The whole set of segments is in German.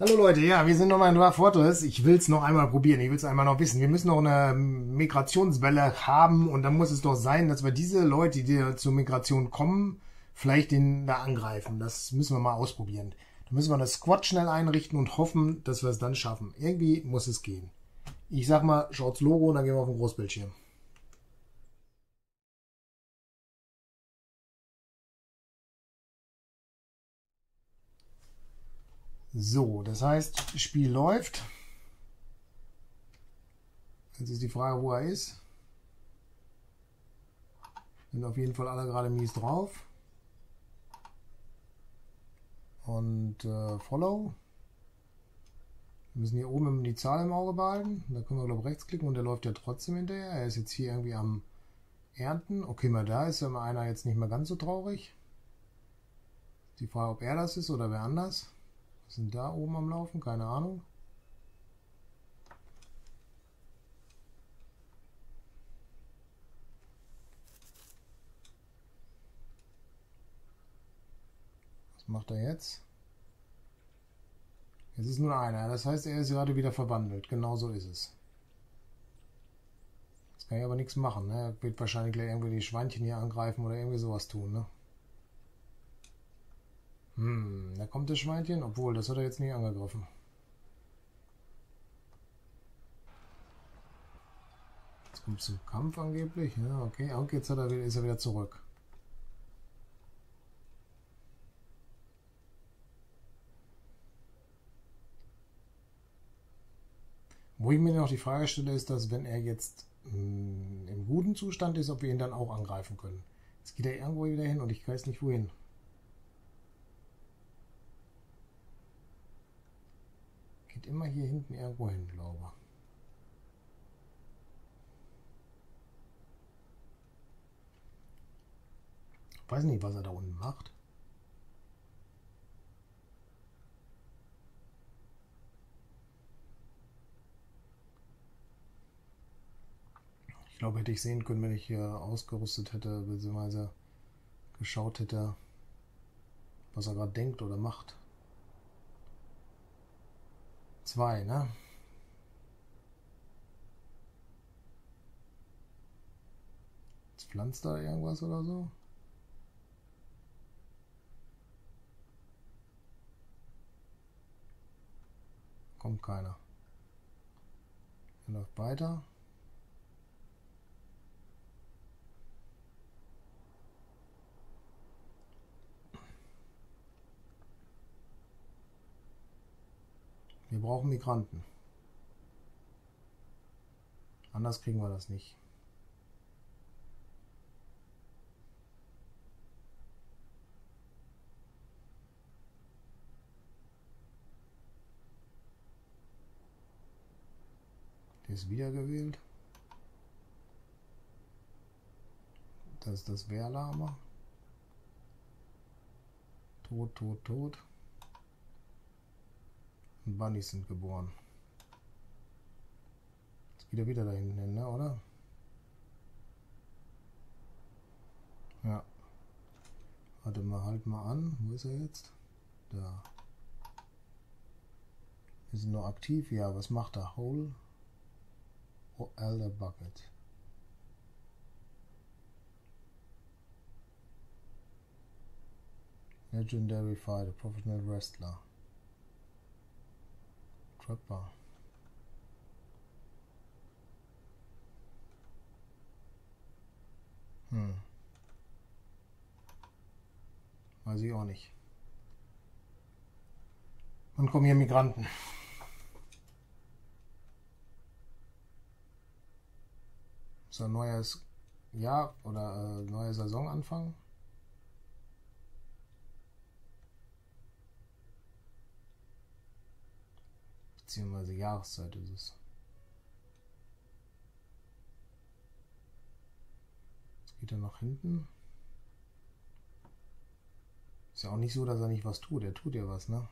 Hallo Leute, ja, wir sind nochmal in Dwarf Fortress. Ich will es noch einmal probieren, ich will es einmal noch wissen. Wir müssen noch eine Migrationswelle haben und dann muss es doch sein, dass wir diese Leute, die zur Migration kommen, vielleicht den da angreifen. Das müssen wir mal ausprobieren. Da müssen wir das Squad schnell einrichten und hoffen, dass wir es dann schaffen. Irgendwie muss es gehen. Ich sag mal, schaut's Logo und dann gehen wir auf den Großbildschirm. So, das heißt, Spiel läuft. Jetzt ist die Frage, wo er ist. Sind auf jeden Fall alle gerade mies drauf. Und äh, Follow. Wir müssen hier oben die Zahl im Auge behalten. Da können wir, glaube ich, rechtsklicken und der läuft ja trotzdem hinterher. Er ist jetzt hier irgendwie am Ernten. Okay, mal da ist ja mal einer jetzt nicht mehr ganz so traurig. Die Frage, ob er das ist oder wer anders. Was sind da oben am Laufen? Keine Ahnung. Was macht er jetzt? Es ist nur einer. Das heißt, er ist gerade wieder verwandelt. Genau so ist es. Jetzt kann ich aber nichts machen. Ne? Er wird wahrscheinlich gleich irgendwie die Schweinchen hier angreifen oder irgendwie sowas tun. Ne? Hm, da kommt das Schweinchen. Obwohl, das hat er jetzt nicht angegriffen. Jetzt kommt es zum Kampf angeblich. Ja, okay. Und jetzt hat er, ist er wieder zurück. Wo ich mir noch die Frage stelle, ist, dass wenn er jetzt mh, hm, im guten Zustand ist, ob wir ihn dann auch angreifen können. Jetzt geht er irgendwo wieder hin und ich weiß nicht wohin. Geht immer hier hinten irgendwo hin, glaube ich. Weiß nicht, was er da unten macht. Ich glaube, hätte ich sehen können, wenn ich hier ausgerüstet hätte, beziehungsweise geschaut hätte, was er gerade denkt oder macht. Zwei, ne? Jetzt pflanzt da irgendwas oder so? Kommt keiner. Er läuft weiter. Wir brauchen Migranten. Anders kriegen wir das nicht. Der ist wiedergewählt. Das ist das Wehrlama. Tot, tot, tot. Und Bunnies sind geboren. Jetzt geht er wieder da hinten hin, ne, oder? Ja. Warte mal, halt mal an. Wo ist er jetzt? Da. Ist er noch aktiv? Ja, was macht er? Hole? Oh, Elder Bucket. Legendary Fighter, Professional Wrestler. Trapper. Hm. Weiß ich auch nicht. Wann kommen hier Migranten? Ein neues Jahr oder äh, neue Saison anfangen? Beziehungsweise Jahreszeit ist es. Geht er nach hinten. Ist ja auch nicht so, dass er nicht was tut. Er tut ja was, ne?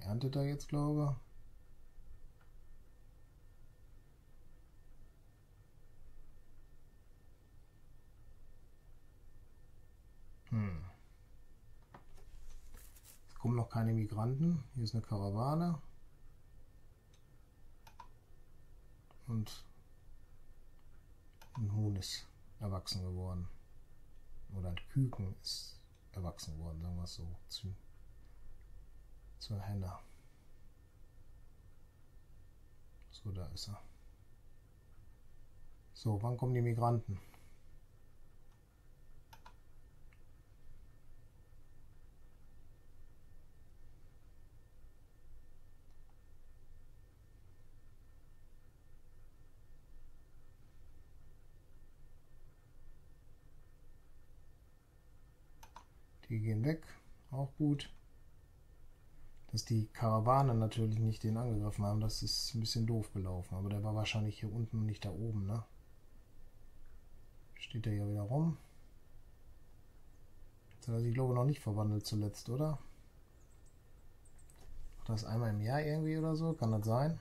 Erntet er jetzt, glaube ich. Kommen noch keine Migranten. Hier ist eine Karawane. Und ein Huhn ist erwachsen geworden. Oder ein Küken ist erwachsen geworden, sagen wir es so. Zu, zur Henne. So, da ist er. So, wann kommen die Migranten? Die gehen weg. Auch gut. Dass die Karawane natürlich nicht den angegriffen haben, das ist ein bisschen doof gelaufen. Aber der war wahrscheinlich hier unten und nicht da oben, ne? Steht er hier wieder rum. Jetzt hat er sich, glaube ich, noch nicht verwandelt zuletzt, oder? Macht das einmal im Jahr irgendwie oder so? Kann das sein?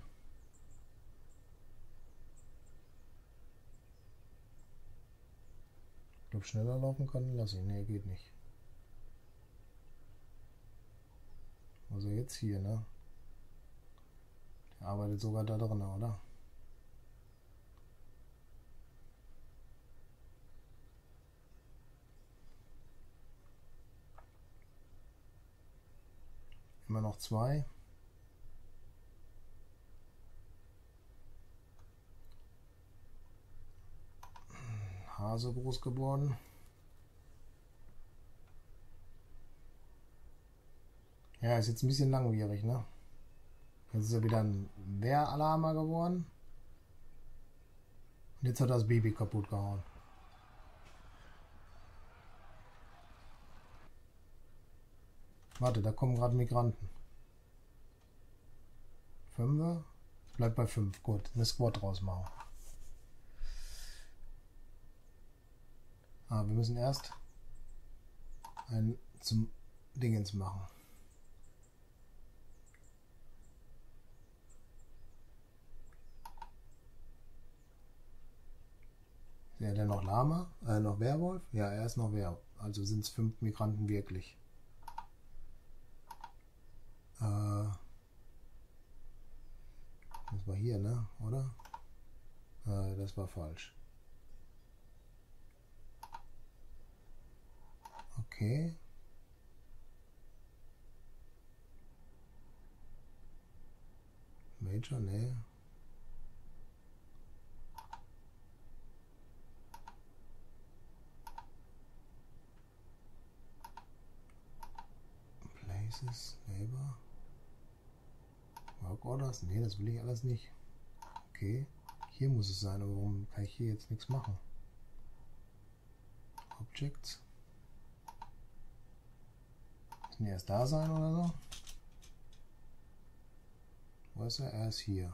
Ich glaube, schneller laufen kann, lass ihn. Nee, geht nicht. Also jetzt hier, ne? Der arbeitet sogar da drin, oder? Immer noch zwei. Hase groß geworden. Ja, ist jetzt ein bisschen langwierig, ne? Jetzt ist er wieder ein Wehralarmer geworden. Und jetzt hat er das Baby kaputt gehauen. Warte, da kommen gerade Migranten. Fünfer? Bleibt bei fünf. Gut, eine Squad draus machen. Ah, wir müssen erst einen zum Dingens machen. Wäre der noch Lama? Äh, noch Werwolf? Ja, er ist noch Werwolf. Also sind es fünf Migranten wirklich. Äh, das war hier, ne? Oder? Äh, das war falsch. Okay. Major, ne? Places, Neighbor. Work Orders? Ne, das will ich alles nicht. Okay. Hier muss es sein, aber warum kann ich hier jetzt nichts machen? Objects. Müssen die erst da sein oder so? Wo ist er? Er ist hier.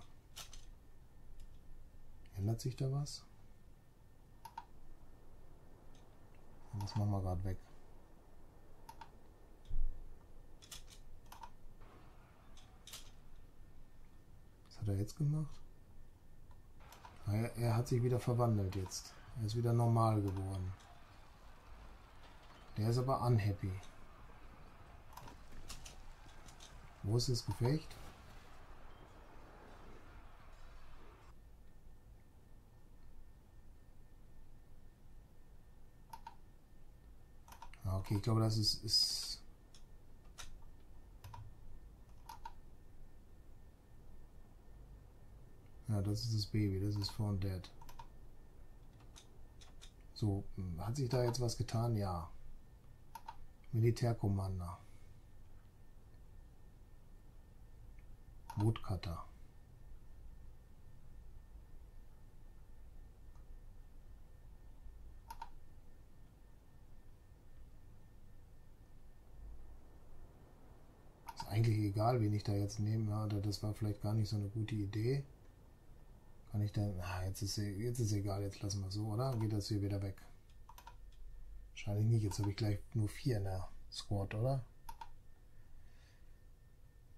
Ändert sich da was? Das machen wir gerade weg. Hat er jetzt gemacht? Er, er hat sich wieder verwandelt jetzt. Er ist wieder normal geworden. Der ist aber unhappy. Wo ist das Gefecht? Ah, okay, ich glaube, das ist, ist Ja, das ist das Baby, das ist von Dead. So, hat sich da jetzt was getan? Ja. Militärkommander. Woodcutter. Ist eigentlich egal, wen ich da jetzt nehme. Das war vielleicht gar nicht so eine gute Idee. Kann ich dann. Ah, jetzt ist jetzt ist egal, jetzt lassen wir so, oder? Geht das hier wieder weg? Wahrscheinlich nicht. Jetzt habe ich gleich nur vier in der Squad, oder?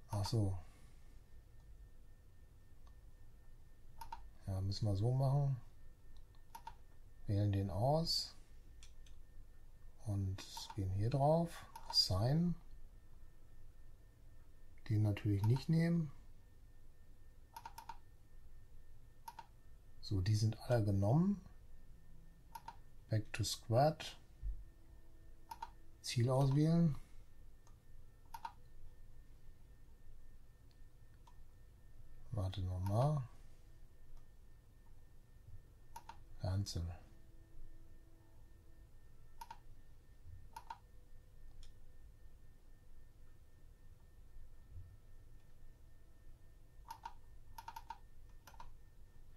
Ach so. Ja, müssen wir so machen. Wählen den aus. Und gehen hier drauf. Assign. Den natürlich nicht nehmen. So, die sind alle genommen. Back to Squad. Ziel auswählen. Warte nochmal. Cancel.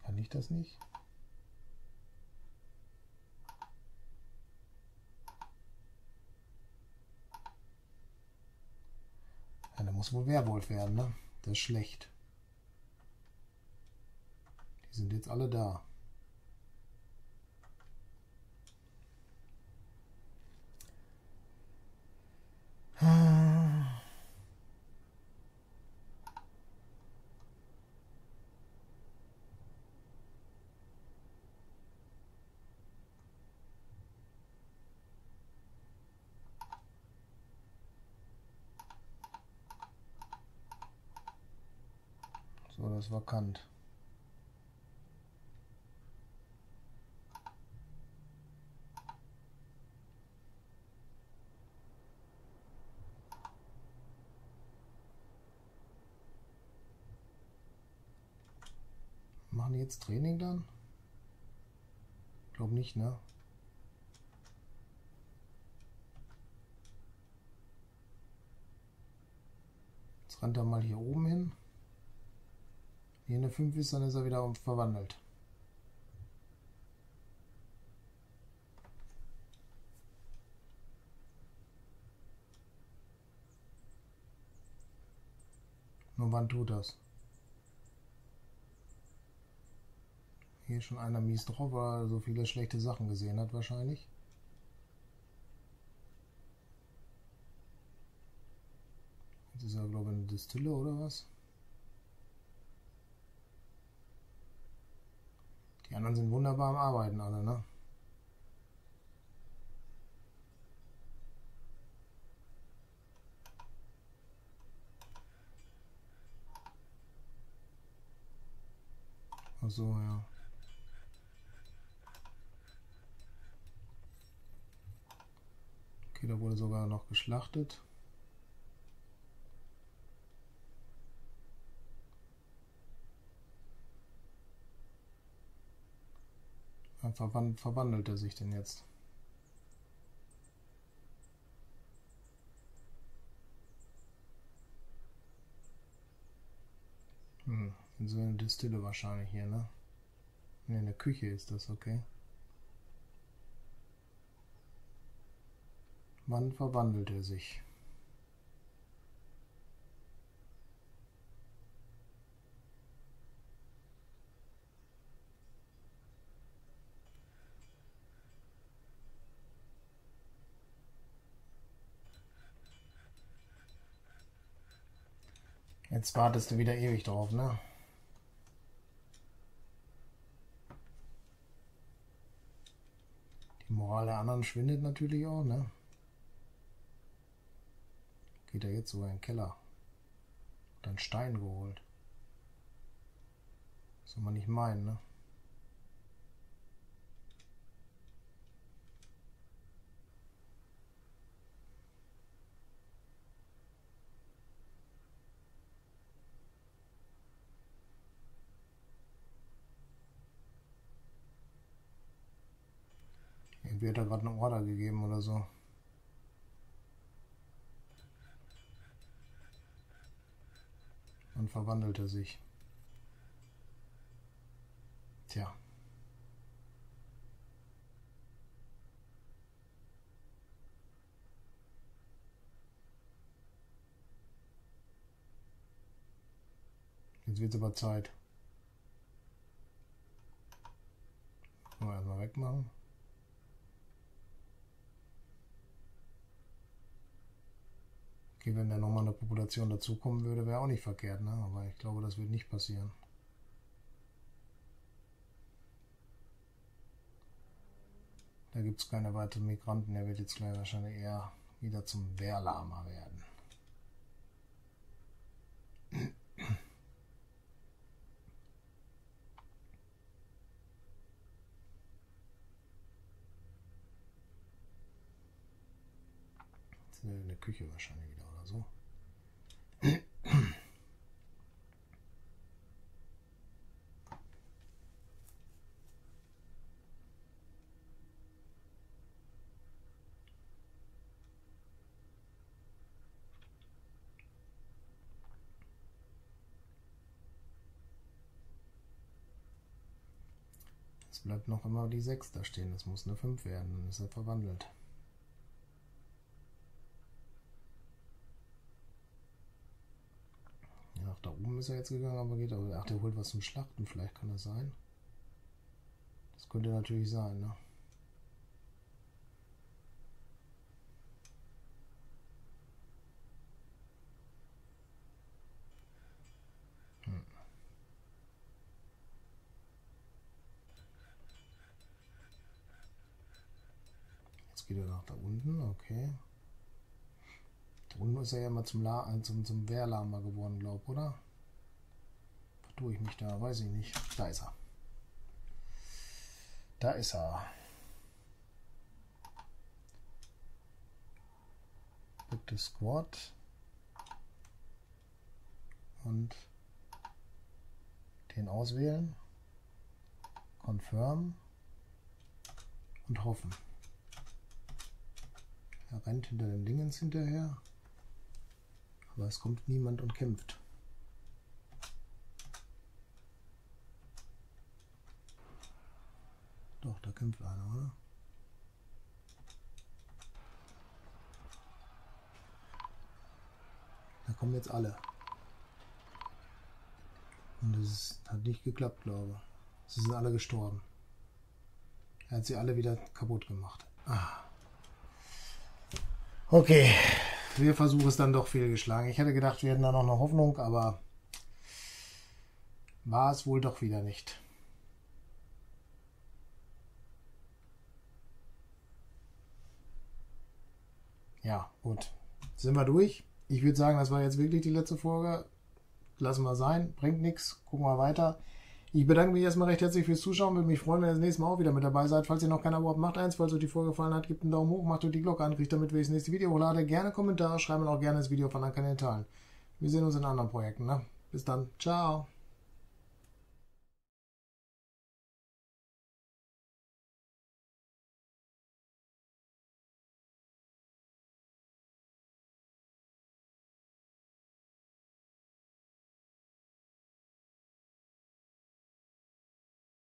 Kann ich das nicht? Ja, der muss wohl Werwolf werden, ne? Das ist schlecht. Die sind jetzt alle da. So, das ist vakant. Machen die jetzt Training dann? Glaub nicht, ne? Jetzt rennt er mal hier oben hin. Hier eine 5 ist, dann ist er wieder verwandelt. Nur wann tut das? Hier schon einer mies drauf, weil er so viele schlechte Sachen gesehen hat wahrscheinlich. Jetzt ist er glaube ich eine Distille oder was? Die anderen sind wunderbar am Arbeiten alle, ne? Ach so, ja. Okay, da wurde sogar noch geschlachtet. Wann verwandelt er sich denn jetzt? Hm, in so eine Distille wahrscheinlich hier, ne? Ne, in der Küche ist das, okay. Wann verwandelt er sich? Jetzt wartest du wieder ewig drauf, ne? Die Moral der anderen schwindet natürlich auch, ne? Geht er jetzt sogar in den Keller. Hat einen Stein geholt. Soll man nicht meinen, ne? Irgendwie hat er gerade eine Order gegeben oder so. Dann verwandelt er sich. Tja. Jetzt wird es aber Zeit. Mal erstmal wegmachen. Okay, wenn da nochmal eine Population dazukommen würde, wäre auch nicht verkehrt, ne? aber ich glaube, das wird nicht passieren. Da gibt es keine weiteren Migranten, der wird jetzt gleich wahrscheinlich eher wieder zum Wehrlama werden. eine Küche wahrscheinlich so. Es bleibt noch immer die 6 da stehen. Das muss eine 5 werden. Dann ist er verwandelt. Ist er jetzt gegangen, aber geht aber. Ach, der holt was zum Schlachten. Vielleicht kann das sein. Das könnte natürlich sein, ne? geht er nach da unten, okay. Da unten ist er ja mal zum, La äh, zum, zum Wehrlama geworden, glaube ich, oder? Vertue ich mich da? Weiß ich nicht. Da ist er. Da ist er. Bitte Squad. Und den auswählen. Confirm. Und hoffen. Er rennt hinter den Dingens hinterher. Aber es kommt niemand und kämpft. Doch, da kämpft einer, oder? Da kommen jetzt alle. Und es hat nicht geklappt, glaube ich. Sie sind alle gestorben. Er hat sie alle wieder kaputt gemacht. Ah. Okay, wir versuchen es dann doch fehlgeschlagen. Ich hätte gedacht, wir hätten da noch eine Hoffnung, aber war es wohl doch wieder nicht. Ja, gut. Sind wir durch? Ich würde sagen, das war jetzt wirklich die letzte Folge. Lassen wir sein, bringt nichts. Gucken wir weiter. Ich bedanke mich erstmal recht herzlich fürs Zuschauen. Würde mich freuen, wenn ihr das nächste Mal auch wieder mit dabei seid. Falls ihr noch kein Abo habt, macht eins. Falls euch die Folge gefallen hat, gebt einen Daumen hoch, macht euch die Glocke an, kriegt damit, wenn ich das nächste Video hochlade. Gerne Kommentare schreiben und auch gerne das Video von anderen Kanälen teilen. Wir sehen uns in anderen Projekten. Ne? Bis dann. Ciao.